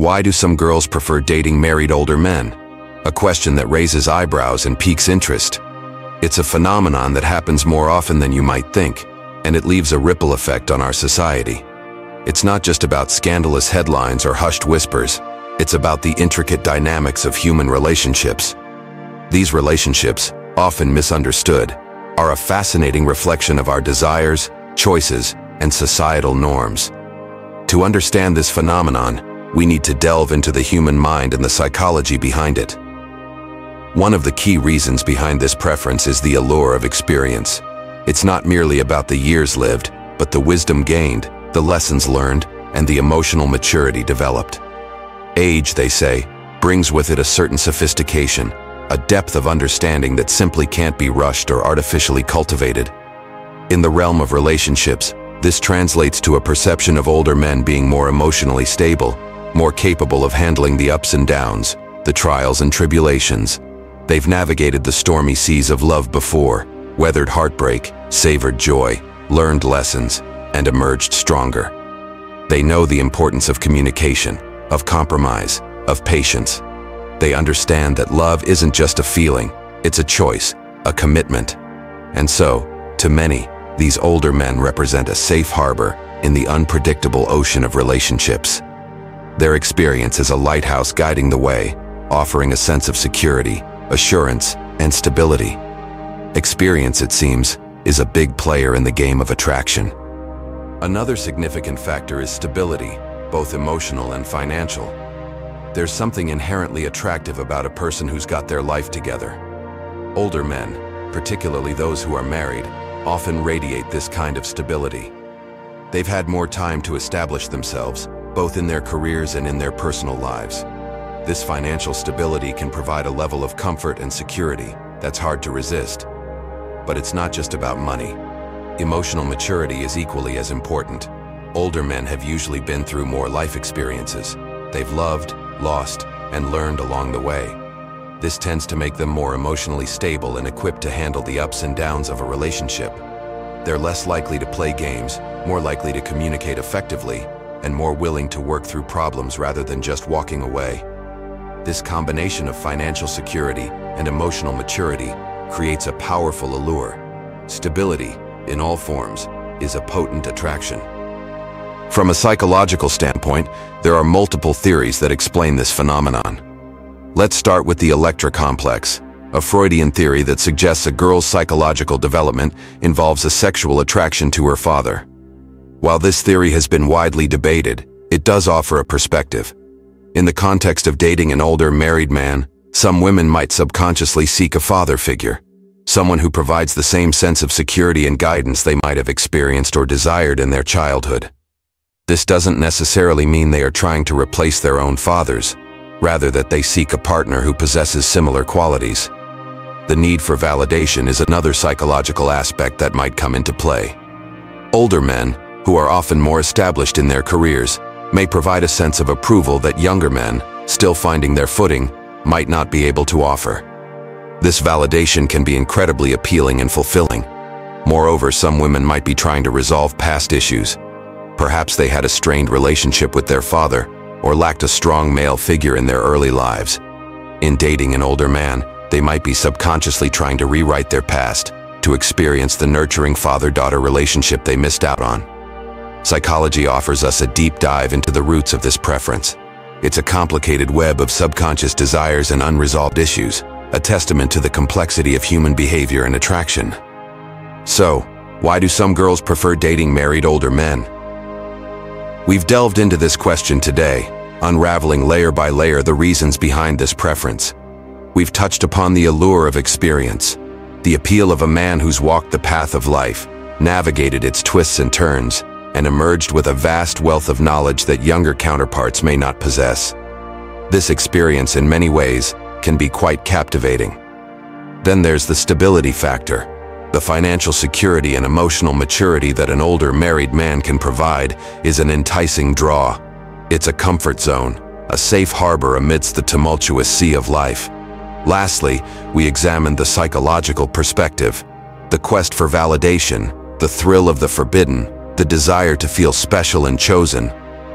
Why do some girls prefer dating married older men? A question that raises eyebrows and piques interest. It's a phenomenon that happens more often than you might think, and it leaves a ripple effect on our society. It's not just about scandalous headlines or hushed whispers, it's about the intricate dynamics of human relationships. These relationships, often misunderstood, are a fascinating reflection of our desires, choices, and societal norms. To understand this phenomenon, we need to delve into the human mind and the psychology behind it. One of the key reasons behind this preference is the allure of experience. It's not merely about the years lived, but the wisdom gained, the lessons learned, and the emotional maturity developed. Age, they say, brings with it a certain sophistication, a depth of understanding that simply can't be rushed or artificially cultivated. In the realm of relationships, this translates to a perception of older men being more emotionally stable, more capable of handling the ups and downs, the trials and tribulations, They've navigated the stormy seas of love before, weathered heartbreak, savored joy, learned lessons, and emerged stronger. They know the importance of communication, of compromise, of patience. They understand that love isn't just a feeling, it's a choice, a commitment. And so, to many, these older men represent a safe harbor in the unpredictable ocean of relationships. Their experience is a lighthouse guiding the way, offering a sense of security, assurance, and stability. Experience, it seems, is a big player in the game of attraction. Another significant factor is stability, both emotional and financial. There's something inherently attractive about a person who's got their life together. Older men, particularly those who are married, often radiate this kind of stability. They've had more time to establish themselves, both in their careers and in their personal lives. This financial stability can provide a level of comfort and security that's hard to resist. But it's not just about money. Emotional maturity is equally as important. Older men have usually been through more life experiences. They've loved, lost, and learned along the way. This tends to make them more emotionally stable and equipped to handle the ups and downs of a relationship. They're less likely to play games, more likely to communicate effectively, and more willing to work through problems rather than just walking away. This combination of financial security and emotional maturity creates a powerful allure. Stability, in all forms, is a potent attraction. From a psychological standpoint, there are multiple theories that explain this phenomenon. Let's start with the Electra complex, a Freudian theory that suggests a girl's psychological development involves a sexual attraction to her father. While this theory has been widely debated, it does offer a perspective. In the context of dating an older married man, some women might subconsciously seek a father figure, someone who provides the same sense of security and guidance they might have experienced or desired in their childhood. This doesn't necessarily mean they are trying to replace their own fathers, rather that they seek a partner who possesses similar qualities. The need for validation is another psychological aspect that might come into play. Older men, who are often more established in their careers, may provide a sense of approval that younger men, still finding their footing, might not be able to offer. This validation can be incredibly appealing and fulfilling. Moreover, some women might be trying to resolve past issues. Perhaps they had a strained relationship with their father or lacked a strong male figure in their early lives. In dating an older man, they might be subconsciously trying to rewrite their past to experience the nurturing father-daughter relationship they missed out on. Psychology offers us a deep dive into the roots of this preference. It's a complicated web of subconscious desires and unresolved issues, a testament to the complexity of human behavior and attraction. So, why do some girls prefer dating married older men? We've delved into this question today, unraveling layer by layer the reasons behind this preference. We've touched upon the allure of experience, the appeal of a man who's walked the path of life, navigated its twists and turns, and emerged with a vast wealth of knowledge that younger counterparts may not possess. This experience in many ways can be quite captivating. Then there's the stability factor, the financial security and emotional maturity that an older married man can provide is an enticing draw. It's a comfort zone, a safe harbor amidst the tumultuous sea of life. Lastly, we examine the psychological perspective, the quest for validation, the thrill of the forbidden, the desire to feel special and chosen.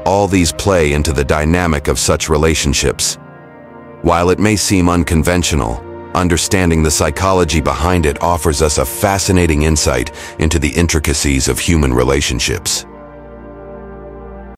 All these play into the dynamic of such relationships. While it may seem unconventional, understanding the psychology behind it offers us a fascinating insight into the intricacies of human relationships.